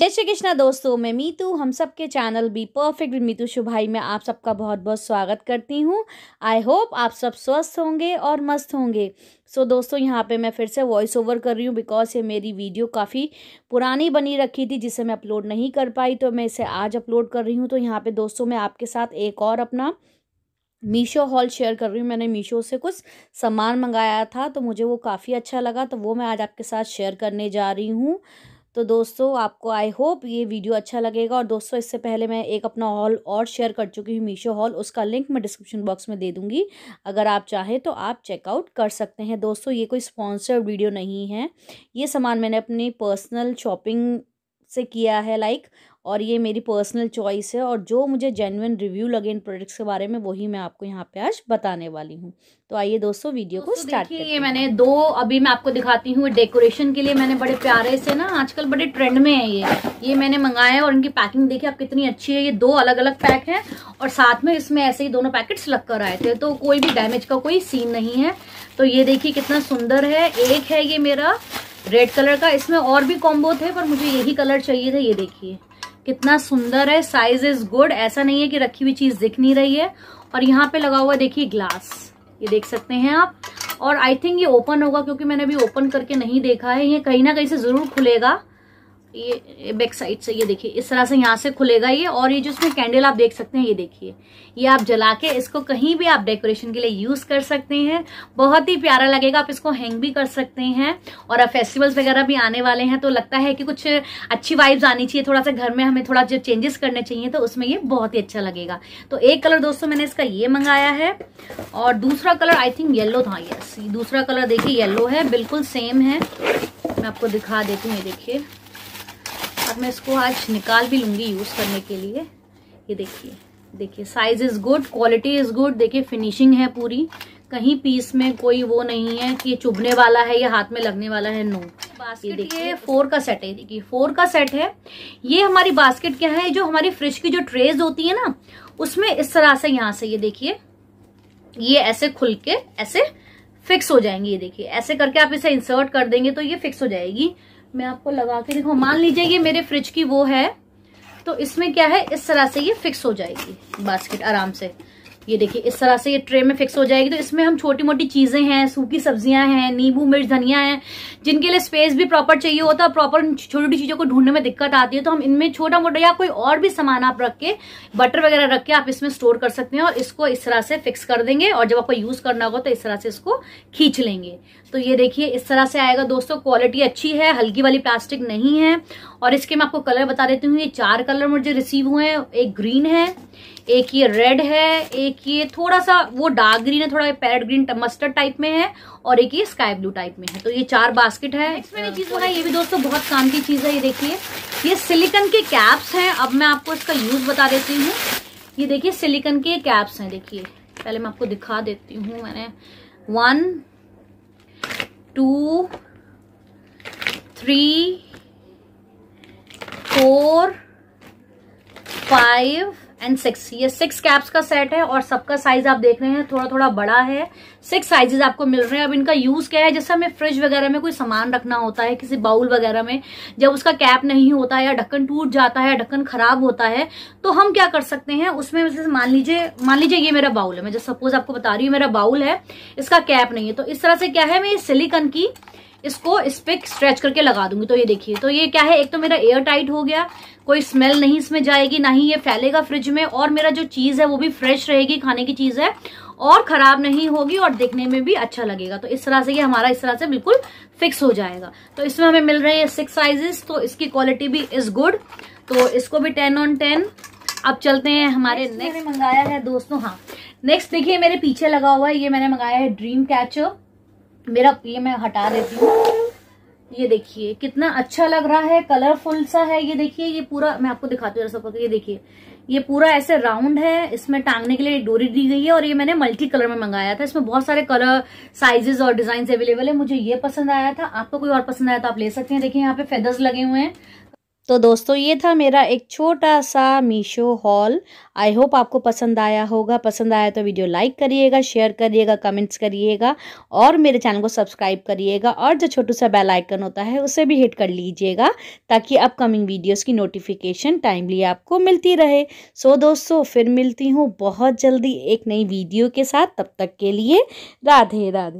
जय श्री कृष्णा दोस्तों मैं मीतू हम सबके चैनल बी परफेक्ट मीतू शुभाई में आप सबका बहुत बहुत स्वागत करती हूँ। आई होप आप सब स्वस्थ होंगे और मस्त होंगे। सो so, दोस्तों यहाँ पे मैं फिर से वॉइस ओवर कर रही हूँ बिकॉज़ ये मेरी वीडियो काफ़ी पुरानी बनी रखी थी जिसे मैं अपलोड नहीं कर पाई तो मैं इसे आज अपलोड कर रही हूँ। तो यहाँ पर दोस्तों मैं आपके साथ एक और अपना मीशो हॉल शेयर कर रही हूँ। मैंने मीशो से कुछ सामान मंगाया था तो मुझे वो काफ़ी अच्छा लगा तो वो मैं आज आपके साथ शेयर करने जा रही हूँ। तो दोस्तों, आपको आई होप ये वीडियो अच्छा लगेगा और दोस्तों, इससे पहले मैं एक अपना हॉल और शेयर कर चुकी हूँ मीशो हॉल उसका लिंक मैं डिस्क्रिप्शन बॉक्स में दे दूँगी। अगर आप चाहें तो आप चेकआउट कर सकते हैं। दोस्तों, ये कोई स्पॉन्सर्ड वीडियो नहीं है। ये सामान मैंने अपनी पर्सनल शॉपिंग से किया है लाइक और ये मेरी पर्सनल चॉइस है और जो मुझे जेन्युइन रिव्यू लगे इन प्रोडक्ट्स के बारे में वही मैं आपको यहाँ पे आज बताने वाली हूँ। तो आइए दोस्तों वीडियो को स्टार्ट ये मैंने दो अभी मैं आपको दिखाती हूँ डेकोरेशन के लिए। मैंने बड़े प्यारे से ना आजकल बड़े ट्रेंड में है ये। ये मैंने मंगाया है और इनकी पैकिंग देखिए आप कितनी अच्छी है। ये दो अलग अलग पैक है और साथ में इसमें ऐसे ही दोनों पैकेट्स लग कर आए थे। तो कोई भी डैमेज का कोई सीन नहीं है। तो ये देखिए कितना सुंदर है। एक है ये मेरा रेड कलर का। इसमें और भी कॉम्बो थे पर मुझे यही कलर चाहिए था। ये देखिए। कितना सुंदर है साइज़ इज़ गुड ऐसा नहीं है कि रखी हुई चीज़ दिख नहीं रही है। और यहाँ पे लगा हुआ देखिए ग्लास ये देख सकते हैं आप। और आई थिंक ये ओपन होगा क्योंकि मैंने अभी ओपन करके नहीं देखा है। ये कहीं ना कहीं से ज़रूर खुलेगा। ये बैक साइड से, ये देखिए, इस तरह से यहाँ से खुलेगा ये, और ये जो इसमें कैंडल आप देख सकते हैं, ये देखिए। ये आप जला के इसको कहीं भी आप डेकोरेशन के लिए यूज़ कर सकते हैं। बहुत ही प्यारा लगेगा, आप इसको हैंग भी कर सकते हैं। और अब फेस्टिवल्स वगैरह भी आने वाले हैं तो लगता है कि कुछ अच्छी वाइब्स आनी चाहिए, थोड़ा सा घर में हमें थोड़ा जो चेंजेस करने चाहिए तो उसमें ये बहुत ही अच्छा लगेगा। तो एक कलर दोस्तों मैंने इसका ये मंगाया है, और दूसरा कलर आई थिंक येल्लो था यस दूसरा कलर देखिए येल्लो है, बिल्कुल सेम है। मैं आपको दिखा देती हूँ, ये देखिए। अब मैं इसको आज निकाल भी लूँगी यूज़ करने के लिए। ये देखिए देखिए size is good quality is good देखिए फिनिशिंग है पूरी। कहीं पीस में कोई वो नहीं है कि चुभने वाला है या हाथ में लगने वाला है नो बास्केट ये फोर का सेट है देखिए फोर का सेट है। ये हमारी बास्केट क्या है? जो हमारी फ्रिज की जो ट्रेज होती है ना उसमें इस तरह से यहाँ से ये देखिए ये ऐसे खुल के ऐसे फिक्स हो जाएँगे ये देखिए। ऐसे करके आप इसे इंसर्ट कर देंगे तो ये फिक्स हो जाएगी। मैं आपको लगा के देखो मान लीजिए ये मेरे फ्रिज की वो है तो इसमें क्या है? इस तरह से ये फिक्स हो जाएगी बास्केट आराम से। ये देखिए, इस तरह से ये ट्रे में फिक्स हो जाएगी। तो इसमें हम छोटी मोटी चीज़ें हैं, सूखी सब्ज़ियाँ हैं, नींबू, मिर्च, धनिया है, जिनके लिए स्पेस भी प्रॉपर चाहिए होता है प्रॉपर छोटी छोटी चीज़ों को ढूँढने में दिक्कत आती है। तो हम इनमें छोटा मोटा या कोई और भी सामान आप रख के बटर वगैरह रख के आप इसमें स्टोर कर सकते हैं और इसको इस तरह से फिक्स कर देंगे और जब आपको यूज़ करना होगा तो इस तरह से इसको खींच लेंगे। तो ये देखिए, इस तरह से आएगा। दोस्तों क्वालिटी अच्छी है, हल्की वाली प्लास्टिक नहीं है। और इसके मैं आपको कलर बता देती हूँ, ये चार कलर मुझे रिसीव हुए हैं, एक ग्रीन है एक ये रेड है एक ये थोड़ा सा वो डार्क ग्रीन है थोड़ा पैरेट ग्रीन मस्टर्ड टाइप में है और एक ये स्काई ब्लू टाइप में है। तो ये चार बास्केट है। मैंने चीज़ बनाई ये भी दोस्तों बहुत काम की चीज़ है ये देखिए। ये सिलिकन के कैप्स हैं अब मैं आपको इसका यूज़ बता देती हूँ। ये देखिए सिलिकन के कैप्स हैं देखिए। पहले मैं आपको दिखा देती हूँ मैंने। One two three four five and six ये सिक्स कैप्स का सेट है और सबका साइज़ आप देख रहे हैं थोड़ा थोड़ा बड़ा है। सिक्स साइजेस आपको मिल रहे हैं। अब इनका यूज़ क्या है? जैसे हमें फ्रिज वगैरह में कोई सामान रखना होता है, किसी बाउल वगैरह में, जब उसका कैप नहीं होता है या ढक्कन टूट जाता है, ढक्कन खराब होता है तो हम क्या कर सकते हैं? उसमें मान लीजिए मान लीजिए ये मेरा बाउल है। मैं जैसे सपोज़ आपको बता रही हूँ मेरा बाउल है, इसका कैप नहीं है। तो इस तरह से क्या है? मैं ये सिलिकन की इसको इस पे स्ट्रेच करके लगा दूँगी। तो ये देखिए तो ये क्या है? एक तो मेरा एयर टाइट हो गया कोई स्मेल नहीं इसमें जाएगी ना ही ये फैलेगा फ्रिज में और मेरा जो चीज़ है वो भी फ्रेश रहेगी खाने की चीज़ है और खराब नहीं होगी और देखने में भी अच्छा लगेगा। तो इस तरह से ये हमारा इस तरह से बिल्कुल फिक्स हो जाएगा। तो इसमें हमें मिल रहे हैं सिक्स साइजेस तो इसकी क्वालिटी भी इज़ गुड तो इसको भी टेन ऑन टेन अब चलते हैं हमारे नेक्स्ट मंगाया है दोस्तों हाँ। नेक्स्ट देखिए मेरे पीछे लगा हुआ है ये मैंने मंगाया है ड्रीम कैचर मेरा ये मैं हटा देती हूँ। ये देखिए, कितना अच्छा लग रहा है कलरफुल सा है। ये देखिए, ये पूरा, मैं आपको दिखाती हूँ ये देखिए, ये पूरा ऐसे राउंड है, इसमें टांगने के लिए डोरी दी गई है और ये मैंने मल्टी कलर में मंगाया था। इसमें बहुत सारे कलर साइजेस और डिज़ाइन अवेलेबल है। मुझे ये पसंद आया था, आपको कोई और पसंद आया तो आप ले सकते हैं। देखिए, यहाँ पे फेदर्स लगे हुए हैं। तो दोस्तों, ये था मेरा एक छोटा सा मीशो हॉल। आई होप आपको पसंद आया होगा। पसंद आया तो वीडियो लाइक करिएगा शेयर करिएगा कमेंट्स करिएगा और मेरे चैनल को सब्सक्राइब करिएगा और जो छोटू सा बेल आइकन होता है, उसे भी हिट कर लीजिएगा ताकि अपकमिंग वीडियोस की नोटिफिकेशन टाइमली आपको मिलती रहे। सो दोस्तों, फिर मिलती हूँ बहुत जल्दी एक नई वीडियो के साथ। तब तक के लिए राधे राधे